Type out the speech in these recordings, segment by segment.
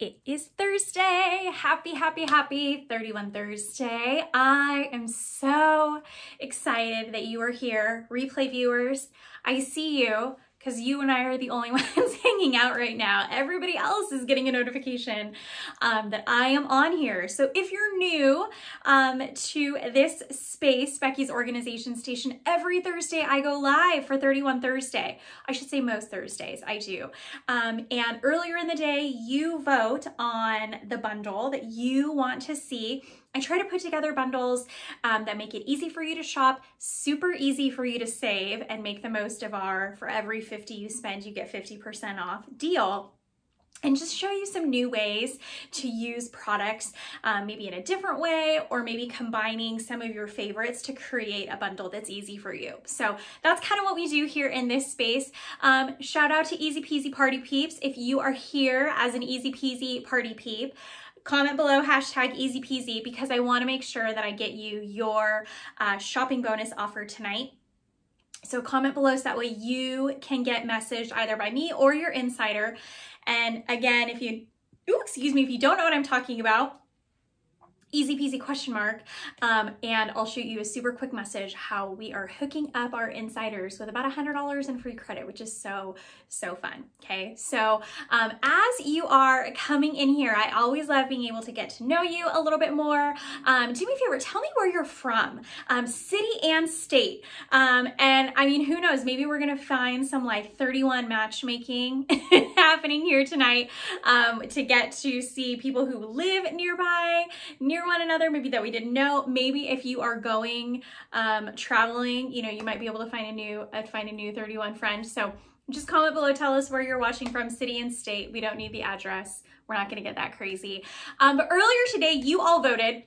It is Thursday. Happy, happy, happy 31 Thursday. I am so excited that you are here. Replay viewers, I see you because you and I are the only ones hanging out right now. Everybody else is getting a notification um, that I am on here. So if you're new um, to this space, Becky's organization station, every Thursday I go live for 31 Thursday. I should say most Thursdays, I do. Um, and earlier in the day, you vote on the bundle that you want to see I try to put together bundles um, that make it easy for you to shop, super easy for you to save, and make the most of our for every 50 you spend, you get 50% off deal and just show you some new ways to use products, um, maybe in a different way, or maybe combining some of your favorites to create a bundle that's easy for you. So that's kind of what we do here in this space. Um, shout out to Easy Peasy Party Peeps. If you are here as an Easy Peasy Party Peep, comment below hashtag easy peasy because I want to make sure that I get you your uh, shopping bonus offer tonight. So comment below so that way you can get messaged either by me or your insider. And again, if you, ooh, excuse me, if you don't know what I'm talking about, easy peasy question mark. Um, and I'll shoot you a super quick message how we are hooking up our insiders with about a $100 in free credit, which is so, so fun. Okay. So um, as you are coming in here, I always love being able to get to know you a little bit more. Um, do me a favor, tell me where you're from, um, city and state. Um, and I mean, who knows, maybe we're going to find some like 31 matchmaking happening here tonight um, to get to see people who live nearby, near one another, maybe that we didn't know. Maybe if you are going um, traveling, you know, you might be able to find a new, uh, find a new 31 friend. So just comment below, tell us where you're watching from, city and state. We don't need the address. We're not gonna get that crazy. Um, but earlier today, you all voted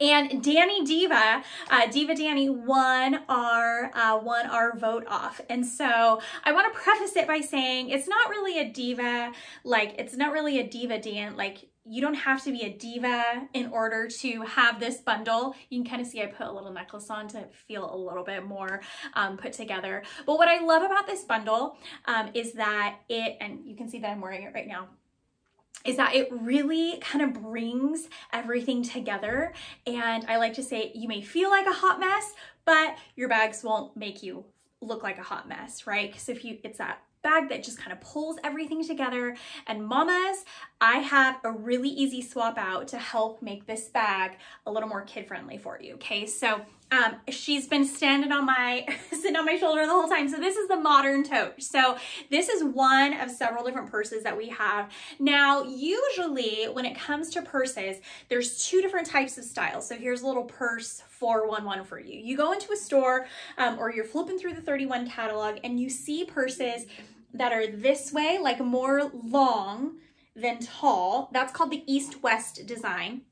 and Danny Diva, uh, Diva Danny won our uh, won our vote off. And so I want to preface it by saying it's not really a diva, like it's not really a diva Dan, like you don't have to be a diva in order to have this bundle. You can kind of see I put a little necklace on to feel a little bit more um, put together. But what I love about this bundle um, is that it, and you can see that I'm wearing it right now, is that it really kind of brings everything together. And I like to say you may feel like a hot mess, but your bags won't make you look like a hot mess, right? Because if you, it's that bag that just kind of pulls everything together. And mamas, I have a really easy swap out to help make this bag a little more kid friendly for you. Okay, so um, she's been standing on my, sitting on my shoulder the whole time. So this is the modern tote. So this is one of several different purses that we have. Now, usually when it comes to purses, there's two different types of styles. So here's a little purse 411 for you. You go into a store um, or you're flipping through the 31 catalog and you see purses that are this way, like more long than tall. That's called the east-west design.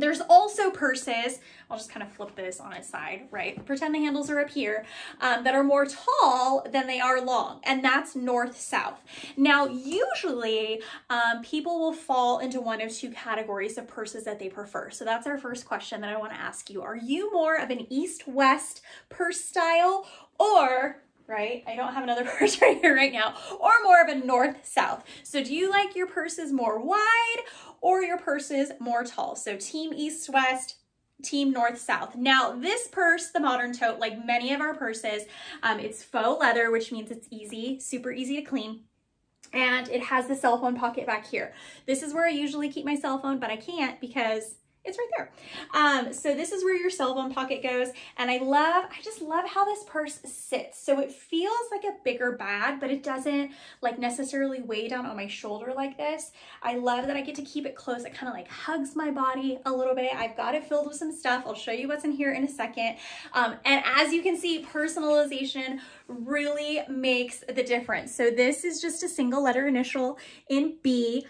There's also purses, I'll just kind of flip this on its side, right? Pretend the handles are up here, um, that are more tall than they are long, and that's north-south. Now, usually um, people will fall into one of two categories of purses that they prefer. So that's our first question that I wanna ask you. Are you more of an east-west purse style or right? I don't have another purse right here right now, or more of a north-south. So do you like your purses more wide or your purses more tall? So team east-west, team north-south. Now this purse, the modern tote, like many of our purses, um, it's faux leather, which means it's easy, super easy to clean and it has the cell phone pocket back here. This is where I usually keep my cell phone, but I can't because it's right there. Um, so this is where your cell phone pocket goes. And I love, I just love how this purse sits. So it feels like a bigger bag, but it doesn't like necessarily weigh down on my shoulder like this. I love that I get to keep it close. It kind of like hugs my body a little bit. I've got it filled with some stuff. I'll show you what's in here in a second. Um, and as you can see, personalization really makes the difference. So this is just a single letter initial in B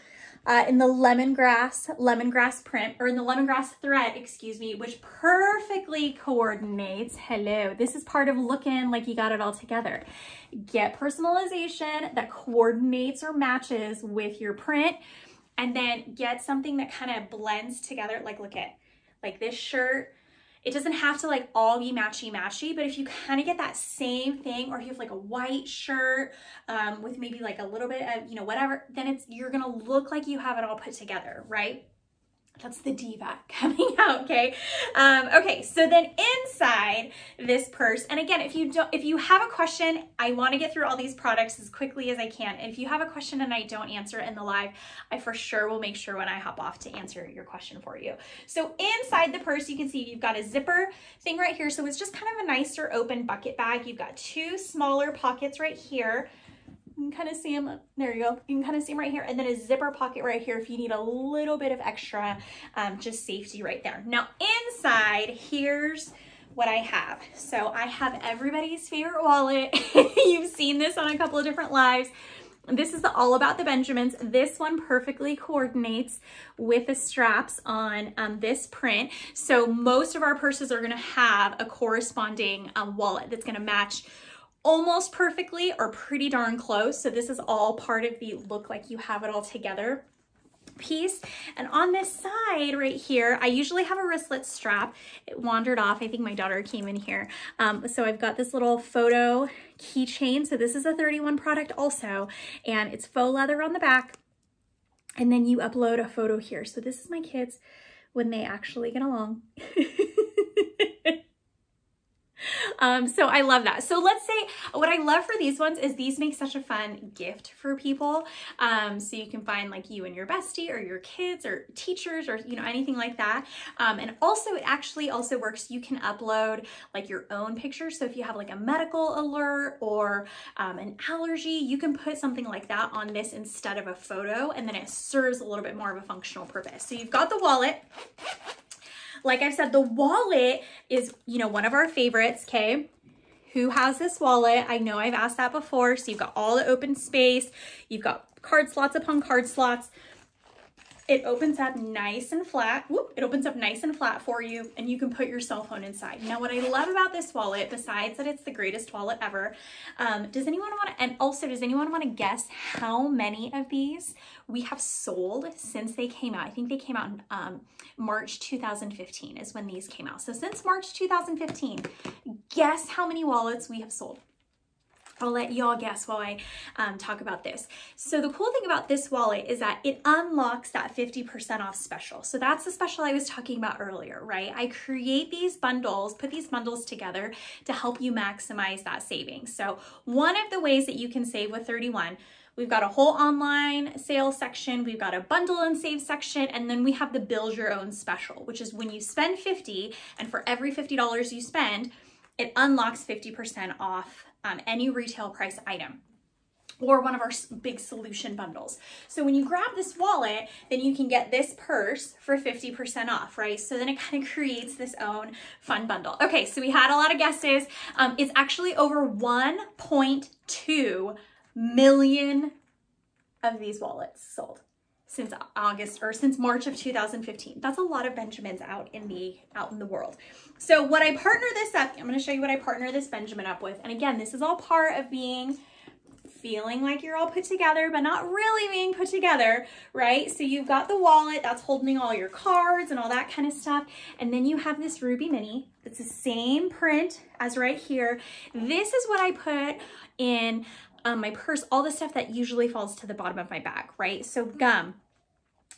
uh, in the lemongrass, lemongrass print, or in the lemongrass thread, excuse me, which perfectly coordinates. Hello, this is part of looking like you got it all together. Get personalization that coordinates or matches with your print, and then get something that kind of blends together. Like look at, like this shirt it doesn't have to like all be matchy matchy, but if you kind of get that same thing, or if you have like a white shirt um, with maybe like a little bit of, you know, whatever, then it's, you're gonna look like you have it all put together, right? That's the diva coming out, okay? Um, okay, so then inside this purse, and again, if you don't, if you have a question, I wanna get through all these products as quickly as I can. And if you have a question and I don't answer in the live, I for sure will make sure when I hop off to answer your question for you. So inside the purse, you can see you've got a zipper thing right here. So it's just kind of a nicer open bucket bag. You've got two smaller pockets right here you can kind of see them, there you go. You can kind of see them right here. And then a zipper pocket right here if you need a little bit of extra um, just safety right there. Now inside, here's what I have. So I have everybody's favorite wallet. You've seen this on a couple of different lives. This is the All About the Benjamins. This one perfectly coordinates with the straps on um, this print. So most of our purses are gonna have a corresponding um, wallet that's gonna match almost perfectly or pretty darn close. So this is all part of the look like you have it all together piece. And on this side right here, I usually have a wristlet strap. It wandered off. I think my daughter came in here. Um, so I've got this little photo keychain. So this is a 31 product also, and it's faux leather on the back. And then you upload a photo here. So this is my kids when they actually get along. Um, so I love that. So let's say what I love for these ones is these make such a fun gift for people. Um, so you can find like you and your bestie or your kids or teachers or, you know, anything like that. Um, and also it actually also works. You can upload like your own pictures. So if you have like a medical alert or um, an allergy, you can put something like that on this instead of a photo and then it serves a little bit more of a functional purpose. So you've got the wallet. Like I've said, the wallet is, you know, one of our favorites, okay? Who has this wallet? I know I've asked that before. So you've got all the open space. You've got card slots upon card slots. It opens up nice and flat. Whoop, it opens up nice and flat for you and you can put your cell phone inside. Now what I love about this wallet, besides that it's the greatest wallet ever, um, does anyone want to, and also does anyone want to guess how many of these we have sold since they came out? I think they came out in um, March 2015 is when these came out. So since March 2015, guess how many wallets we have sold? I'll let y'all guess while I um, talk about this. So the cool thing about this wallet is that it unlocks that 50% off special. So that's the special I was talking about earlier, right? I create these bundles, put these bundles together to help you maximize that savings. So one of the ways that you can save with 31 We've got a whole online sales section, we've got a bundle and save section, and then we have the build your own special, which is when you spend 50 and for every $50 you spend, it unlocks 50% off um, any retail price item or one of our big solution bundles. So when you grab this wallet, then you can get this purse for 50% off, right? So then it kind of creates this own fun bundle. Okay, so we had a lot of guesses. Um, it's actually over 1.2 million of these wallets sold since August or since March of 2015. That's a lot of Benjamins out in the out in the world. So what I partner this up, I'm going to show you what I partner this Benjamin up with. And again, this is all part of being feeling like you're all put together, but not really being put together, right? So you've got the wallet that's holding all your cards and all that kind of stuff. And then you have this Ruby Mini. It's the same print as right here. This is what I put in um, my purse, all the stuff that usually falls to the bottom of my bag, right? So gum,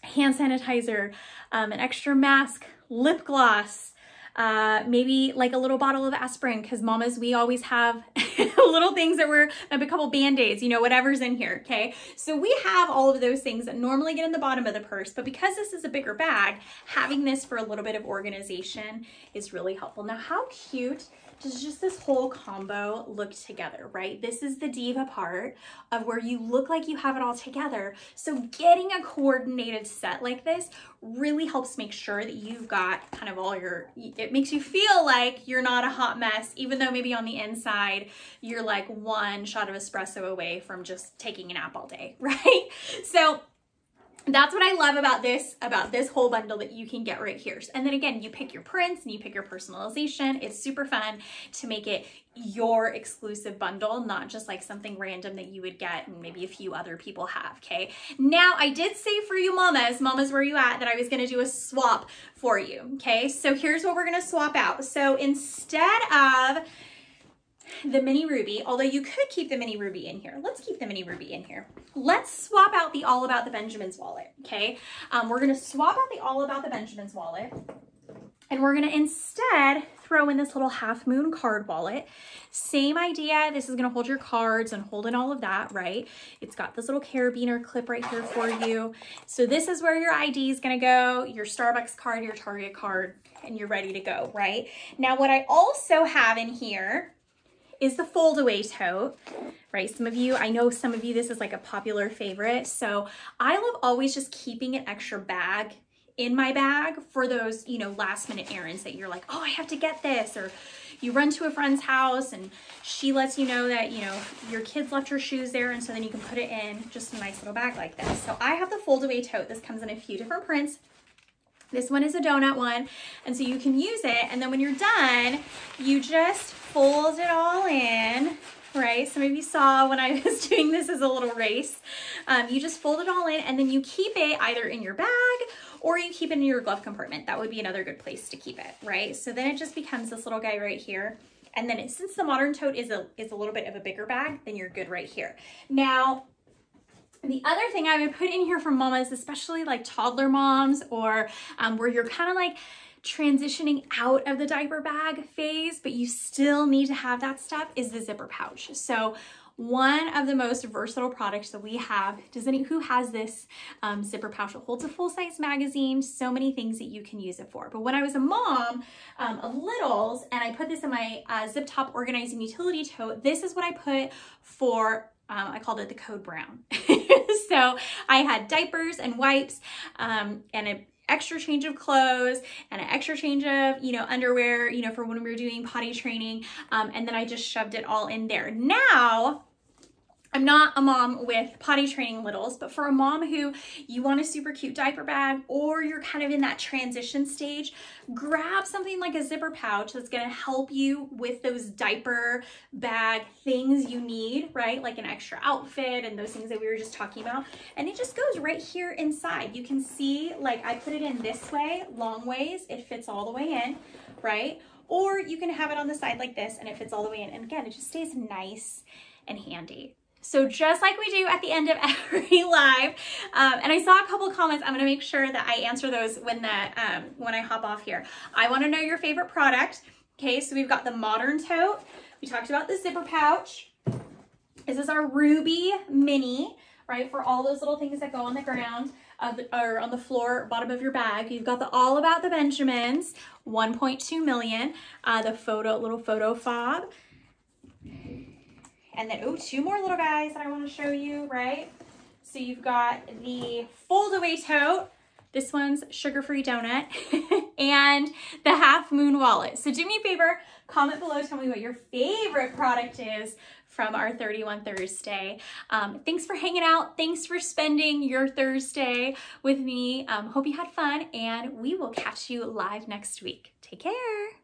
hand sanitizer, um, an extra mask, lip gloss, uh, maybe like a little bottle of aspirin because mamas, we always have little things that were a couple band-aids, you know, whatever's in here, okay? So we have all of those things that normally get in the bottom of the purse, but because this is a bigger bag, having this for a little bit of organization is really helpful. Now, how cute does just this whole combo look together, right? This is the diva part of where you look like you have it all together. So getting a coordinated set like this really helps make sure that you've got kind of all your, it makes you feel like you're not a hot mess, even though maybe on the inside, you're like one shot of espresso away from just taking a nap all day, right? So that's what I love about this, about this whole bundle that you can get right here. And then again, you pick your prints and you pick your personalization. It's super fun to make it your exclusive bundle, not just like something random that you would get and maybe a few other people have, okay? Now, I did say for you mamas, mamas where you at, that I was gonna do a swap for you, okay? So here's what we're gonna swap out. So instead of the mini ruby, although you could keep the mini ruby in here. Let's keep the mini ruby in here. Let's swap out the All About the Benjamins wallet, okay? Um, we're gonna swap out the All About the Benjamins wallet and we're gonna instead throw in this little half moon card wallet. Same idea, this is gonna hold your cards and hold in all of that, right? It's got this little carabiner clip right here for you. So this is where your ID is gonna go, your Starbucks card, your Target card, and you're ready to go, right? Now what I also have in here is the foldaway tote, right? Some of you, I know some of you, this is like a popular favorite. So I love always just keeping an extra bag in my bag for those, you know, last minute errands that you're like, oh, I have to get this, or you run to a friend's house and she lets you know that, you know, your kids left your shoes there and so then you can put it in just a nice little bag like this. So I have the foldaway tote. This comes in a few different prints. This one is a donut one, and so you can use it, and then when you're done, you just fold it all in, right? Some of you saw when I was doing this as a little race. Um, you just fold it all in, and then you keep it either in your bag or you keep it in your glove compartment. That would be another good place to keep it, right? So then it just becomes this little guy right here. And then it, since the modern tote is a, is a little bit of a bigger bag, then you're good right here. Now, the other thing I would put in here for mamas, especially like toddler moms or um, where you're kind of like transitioning out of the diaper bag phase, but you still need to have that stuff is the zipper pouch. So one of the most versatile products that we have. Does any who has this um, zipper pouch? It holds a full-size magazine, so many things that you can use it for. But when I was a mom um, of littles and I put this in my uh, zip top organizing utility tote, this is what I put for um, I called it the code brown. so I had diapers and wipes um, and an extra change of clothes and an extra change of, you know, underwear, you know, for when we were doing potty training. Um, and then I just shoved it all in there. Now, I'm not a mom with potty training littles, but for a mom who you want a super cute diaper bag or you're kind of in that transition stage, grab something like a zipper pouch that's gonna help you with those diaper bag things you need, right? Like an extra outfit and those things that we were just talking about. And it just goes right here inside. You can see, like I put it in this way, long ways, it fits all the way in, right? Or you can have it on the side like this and it fits all the way in. And again, it just stays nice and handy. So just like we do at the end of every live, um, and I saw a couple comments, I'm gonna make sure that I answer those when, the, um, when I hop off here. I wanna know your favorite product. Okay, so we've got the modern tote. We talked about the zipper pouch. This is our Ruby Mini, right, for all those little things that go on the ground of, or on the floor, bottom of your bag. You've got the All About the Benjamins, 1.2 million, uh, the photo, little photo fob. And then, oh, two more little guys that I want to show you, right? So you've got the fold away tote. This one's sugar-free donut and the half moon wallet. So do me a favor, comment below, tell me what your favorite product is from our 31 Thursday. Um, thanks for hanging out. Thanks for spending your Thursday with me. Um, hope you had fun and we will catch you live next week. Take care.